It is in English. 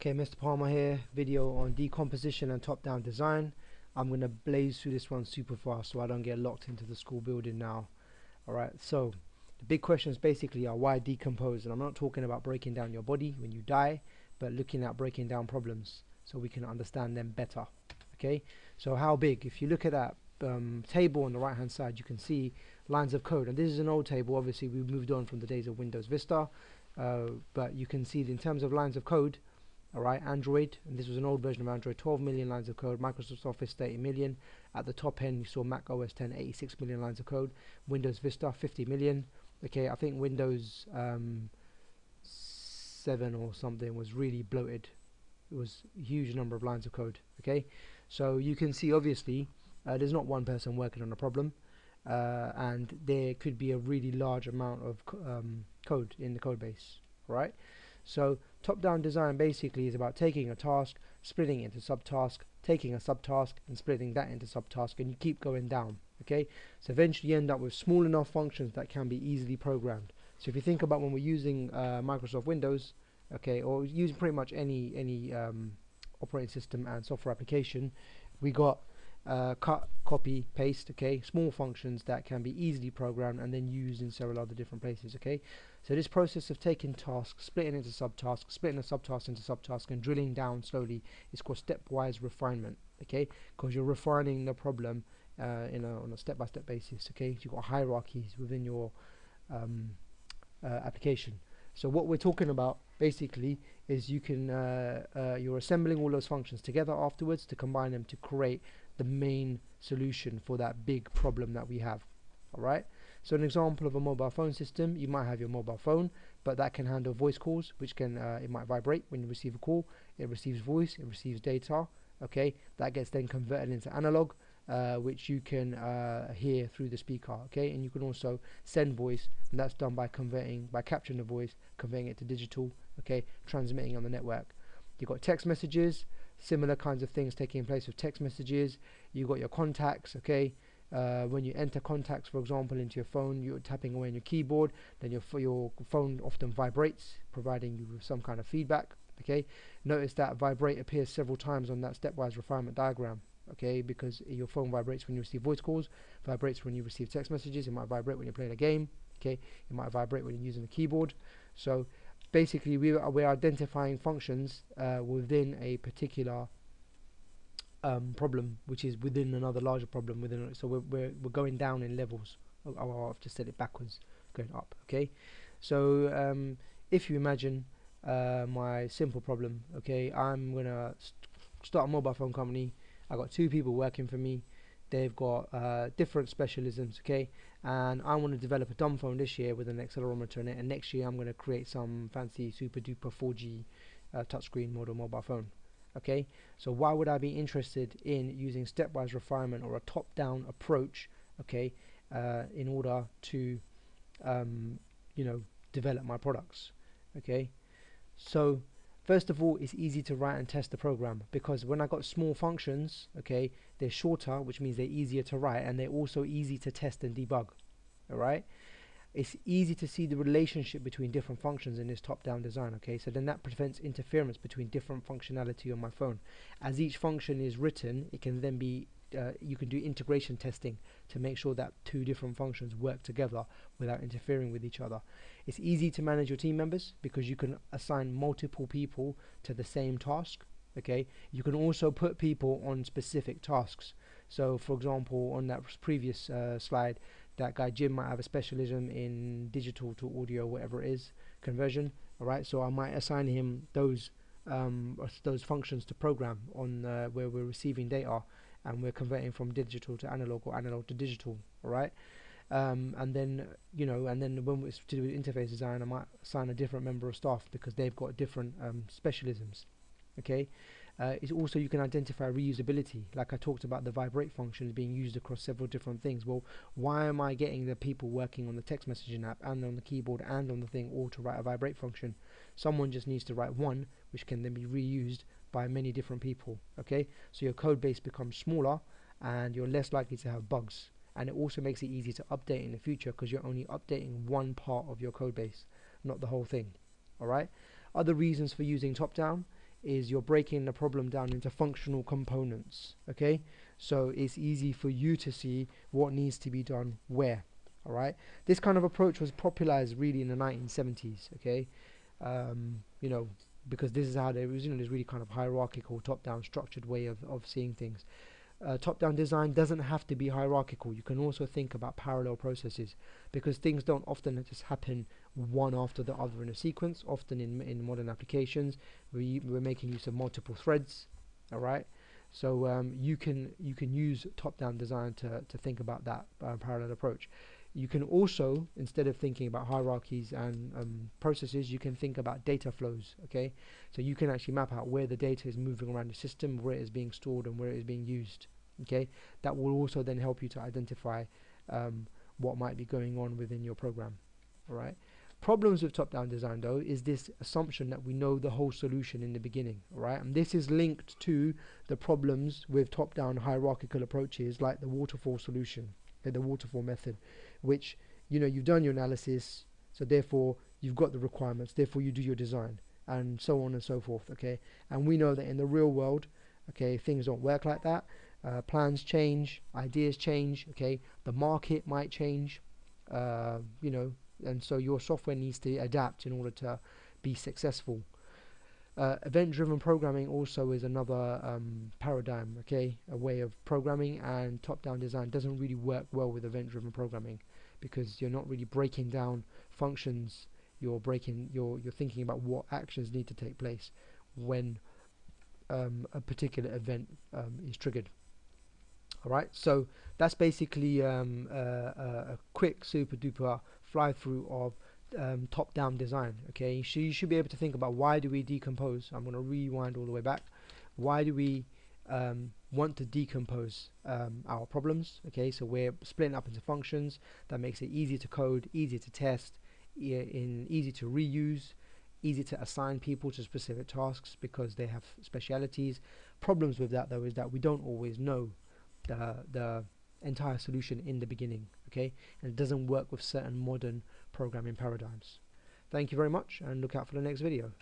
Okay, Mr. Parmar here, video on decomposition and top-down design. I'm going to blaze through this one super fast so I don't get locked into the school building now. Alright, so the big questions basically are why decompose? And I'm not talking about breaking down your body when you die, but looking at breaking down problems so we can understand them better. Okay, so how big? If you look at that um, table on the right hand side, you can see lines of code. And this is an old table, obviously we've moved on from the days of Windows Vista, uh, but you can see in terms of lines of code, Alright, Android, and this was an old version of Android, 12 million lines of code, Microsoft Office 30 million. At the top end, you saw Mac OS 10, 86 million lines of code, Windows Vista 50 million. Okay, I think Windows um, 7 or something was really bloated. It was huge number of lines of code. Okay, so you can see obviously uh, there's not one person working on a problem, uh, and there could be a really large amount of co um, code in the code base. Right. So top-down design basically is about taking a task, splitting it into subtask, taking a subtask and splitting that into subtask and you keep going down. Okay, so eventually you end up with small enough functions that can be easily programmed. So if you think about when we're using uh, Microsoft Windows, okay, or using pretty much any any um, operating system and software application, we got uh, cut, copy, paste, okay, small functions that can be easily programmed and then used in several other different places, okay. So this process of taking tasks, splitting into subtasks, splitting a subtask into subtask and drilling down slowly is called stepwise refinement, okay, because you're refining the problem uh, in a, on a step-by-step -step basis, okay. You've got hierarchies within your um, uh, application. So what we're talking about basically is you can uh, uh, you're assembling all those functions together afterwards to combine them to create the main solution for that big problem that we have alright? So an example of a mobile phone system you might have your mobile phone but that can handle voice calls which can uh, it might vibrate when you receive a call. It receives voice it receives data okay? That gets then converted into analog uh, which you can uh, hear through the speaker okay? And you can also send voice and that's done by converting by capturing the voice converting it to digital okay? Transmitting on the network. You've got text messages similar kinds of things taking place with text messages. You got your contacts okay? Uh, when you enter contacts for example into your phone you're tapping away on your keyboard then your, your phone often vibrates providing you with some kind of feedback okay? Notice that vibrate appears several times on that stepwise refinement diagram okay? Because your phone vibrates when you receive voice calls vibrates when you receive text messages it might vibrate when you're playing a game okay? It might vibrate when you're using a keyboard. So basically we are we're identifying functions uh, within a particular um, problem which is within another larger problem within it so we're, we're, we're going down in levels. Oh, oh, I've just said it backwards going up okay? So um, if you imagine uh, my simple problem okay? I'm gonna st start a mobile phone company. I got two people working for me they've got uh, different specialisms okay? And I want to develop a dumb phone this year with an accelerometer in it and next year I'm going to create some fancy super duper 4G uh, touchscreen model mobile phone okay? So why would I be interested in using stepwise refinement or a top-down approach okay uh, in order to um, you know develop my products okay? So First of all, it's easy to write and test the program because when I got small functions, okay, they're shorter, which means they're easier to write and they're also easy to test and debug. Alright? It's easy to see the relationship between different functions in this top-down design, okay? So then that prevents interference between different functionality on my phone. As each function is written, it can then be uh, you can do integration testing to make sure that two different functions work together without interfering with each other. It's easy to manage your team members because you can assign multiple people to the same task. Okay, you can also put people on specific tasks. So, for example, on that previous uh, slide, that guy Jim might have a specialism in digital to audio, whatever it is, conversion. All right, so I might assign him those um, those functions to program on uh, where we're receiving data and we're converting from digital to analog or analog to digital right um, and then you know and then when it's to do with interface design I might assign a different member of staff because they've got different um, specialisms okay uh, it's also you can identify reusability. Like I talked about the vibrate function is being used across several different things. Well why am I getting the people working on the text messaging app and on the keyboard and on the thing all to write a vibrate function? Someone just needs to write one which can then be reused by many different people okay? So your code base becomes smaller and you're less likely to have bugs. And it also makes it easy to update in the future because you're only updating one part of your code base not the whole thing alright other reasons for using top down is you're breaking the problem down into functional components okay? So it's easy for you to see what needs to be done where all right? This kind of approach was popularized really in the 1970s okay? Um, you know because this is how they was you know this really kind of hierarchical top-down structured way of, of seeing things uh, top-down design doesn't have to be hierarchical. You can also think about parallel processes because things don't often just happen one after the other in a sequence. Often in, in modern applications we, we're making use of multiple threads all right? So um, you can you can use top-down design to, to think about that uh, parallel approach you can also instead of thinking about hierarchies and um, processes you can think about data flows okay? So you can actually map out where the data is moving around the system where it is being stored and where it is being used okay? That will also then help you to identify um, what might be going on within your program all right? Problems with top-down design though is this assumption that we know the whole solution in the beginning all right? And this is linked to the problems with top-down hierarchical approaches like the waterfall solution okay, the waterfall method which you know you've done your analysis so therefore you've got the requirements therefore you do your design and so on and so forth okay? And we know that in the real world okay things don't work like that. Uh, plans change ideas change okay? The market might change uh, you know and so your software needs to adapt in order to be successful uh, event-driven programming also is another um, paradigm okay? A way of programming and top-down design doesn't really work well with event-driven programming because you're not really breaking down functions. You're breaking you're you're thinking about what actions need to take place when um, a particular event um, is triggered. Alright? So that's basically um, a quick super duper fly through of um, top down design okay? So you should be able to think about why do we decompose? I'm going to rewind all the way back. Why do we um, want to decompose um, our problems okay? So we're splitting up into functions. That makes it easier to code easier to test e in easy to reuse easy to assign people to specific tasks because they have specialities. Problems with that though is that we don't always know the the entire solution in the beginning okay? And it doesn't work with certain modern programming paradigms. Thank you very much and look out for the next video